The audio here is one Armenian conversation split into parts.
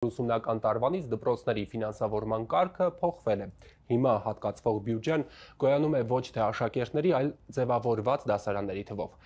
ուսումնական տարվանից դպրոցների ֆինանսավորման կարգը փոխվել է։ Հիմա հատկացվող բյուջեն գոյանում է ոչ թե աշակերտների, այլ ձևավորված դասարանների թվով։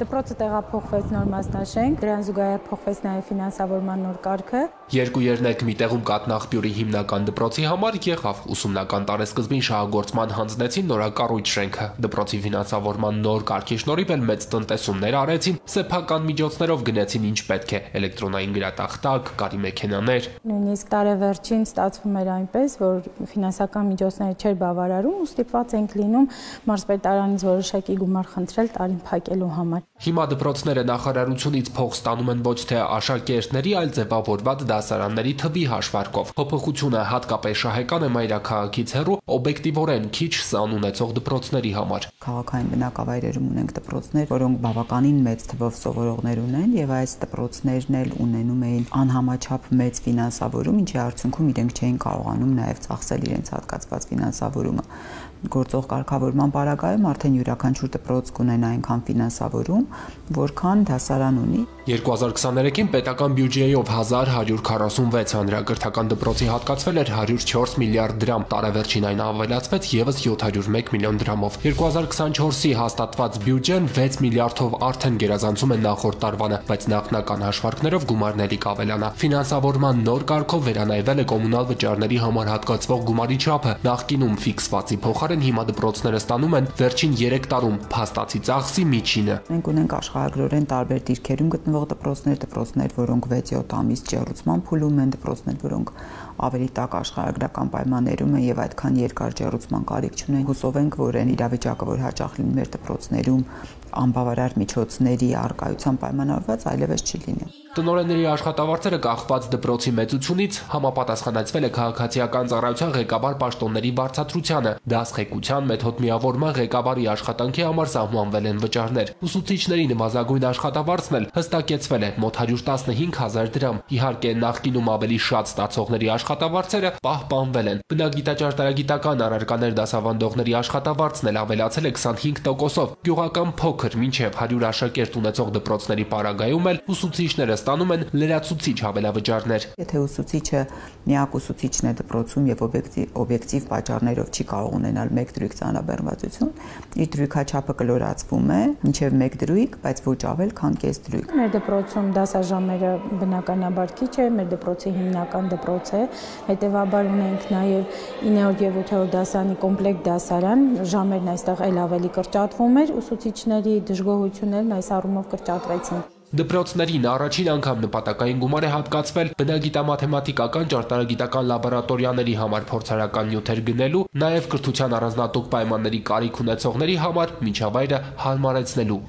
Դպրոցը տեղափոխվեց նոր մասնաշենք, դրան զուգահեռ փոխվեց նաև ֆինանսավորման նոր կարգը։ Երկու երնեք մի տեղում կատնախբյուրի հիմնական դպրոցի համար եղավ ուսումնական տարեսկզբին շահագործման հանձնեցին նորակառույց շենքը։ Դպրոցի ֆինանսավորման նոր կարգի շնորհիվ էլ մեծ տնտեսումներ արեցին, սեփական միջոցներով գնեցին ինչ պետք է՝ էլեկտրոնային գրատախտակ, կարի մեքենաներ։ Նույնիսկ տարեվերջին ստացվում էր այնպես, որ ֆինանսական միջոցները չէր բավարարում ու ստիպված ենք լինում մարզպետարանից որոշակի գումար խնդրել տարին փակելու համար։ Հիմա դպրոցները նախարարությունից փող ստանում են ոչ թե աշակերտների, այլ ձևավորված դասարանների թվի հաշվարկով։ Փոփոխությունը հատկապես շահեկան է մայրաքաղաքից հեռու օբյեկտիվորեն քիչ սան ունեցող դպրոցների համար։ Քաղաքային բնակավայրերում ունենք դպրոցներ, որոնք բավականին մեծ թվով սովորողներ ունեն եւ այս դպրոցներն էլ ունենում էին անհամաչափ մեծ ֆինանսավորում, ինչի արդյունքում իրենք չէին կարողանում նաեւ ծախսել իրենց հատկացված ֆինանսավորումը գործող կարգավորման պարագայում արդեն յուրաքանչյուր դպրոց կունենա այնքան ֆինանսավորում, որքան դասարան ունի։ 2023-ին պետական բյուջեյով 1146 հանրակրթական դպրոցի հատկացվել էր 104 միլիարդ դրամ, տարեվերջին այն ավելացվեց եւս 701 միլիոն դրամով։ 2024-ի հաստատված բյուջեն 6 միլիարդով արդեն գերազանցում է նախորդ տարվանը, բայց նախնական հաշվարկներով գումարների կավելանա։ Ֆինանսավորման նոր կարգով վերանայվել է կոմունալ վճարների համար հատկացվող գումարի չափը։ Նախկինում ֆիքսվածի փոխարեն հիմա դպրոցները ստանում են վերջին 3 տարում փաստացի ծախսի միջինը։ Մենք ունենք աշխարհագրորեն տարբեր դիրքերում գտնվող դպրոցներ, դպրոցներ, որոնք 6-7 ամիս ջեռուցման փուլում են, դպրոցներ, որոնք ավելի տաք աշխարհագրական պայմաններում են եւ այդքան երկար ջեռուցման կարիք չունեն։ Հուսով ենք, որ այն իրավիճակը, որ հաճախ լինի մեր դպրոցներում անբավարար միջոցների արկայության պայմանավորված այլևս չի լինի։ Տնօրենների աշխատավարձերը կախված դպրոցի մեծությունից համապատասխանեցվել է քաղաքացիական ծառայության ղեկավար պաշտոնների բարձրացությանը։ Դասղեկության մեթոդ միավորման ղեկավարի աշխատանքի համար սահմանվել են վճարներ։ Ուսուցիչների նվազագույն աշխատավարձն էլ հստակեցվել է մոտ 115000 դրամ։ Իհարկե նախկինում ավելի շատ ստացողների աշխատավարձերը պահպանվել են։ Բնագիտաճարտարագիտական առարկաներ դասավանդողների աշխատավարձն էլ ավելացել է 25%-ով։ Գյուղական փոքր մինչև 100 աշակերտ ունեցող դպրոցների պարագայում էլ ուսուցիչները ստանում են լրացուցիչ հավելավճարներ։ Եթե ուսուցիչը միակ ուսուցիչն է դպրոցում եւ օբյեկտիվ օբյեկտիվ պատճառներով չի կարող ունենալ 1 դրույք ծանրաբեռնվածություն, իր դրույքաչափը կլորացվում է մինչև 1 դրույք, բայց ոչ ավել, քան կես դրույք։ Մեր դպրոցում դասաժամերը բնականաբար քիչ է, մեր դպրոցի հիմնական դպրոց է, հետեւաբար ունենք նաեւ 9-րդ եւ 8-րդ դասարանի կոմպլեկտ դասարան, ժամերն այստեղ ել ավելի կրճատվում էր, ուսուցիչների դժգոհություններն այս առումով կրճատվեցին։ Դպրոցներին առաջին անգամ նպատակային գումար է հատկացվել բնագիտամաթեմատիկական ճարտարագիտական լաբորատորիաների համար փորձարական նյութեր գնելու, նաև կրթության առանձնատուկ պայմանների կարիք ունեցողների համար միջավայրը հարմարեցնելու։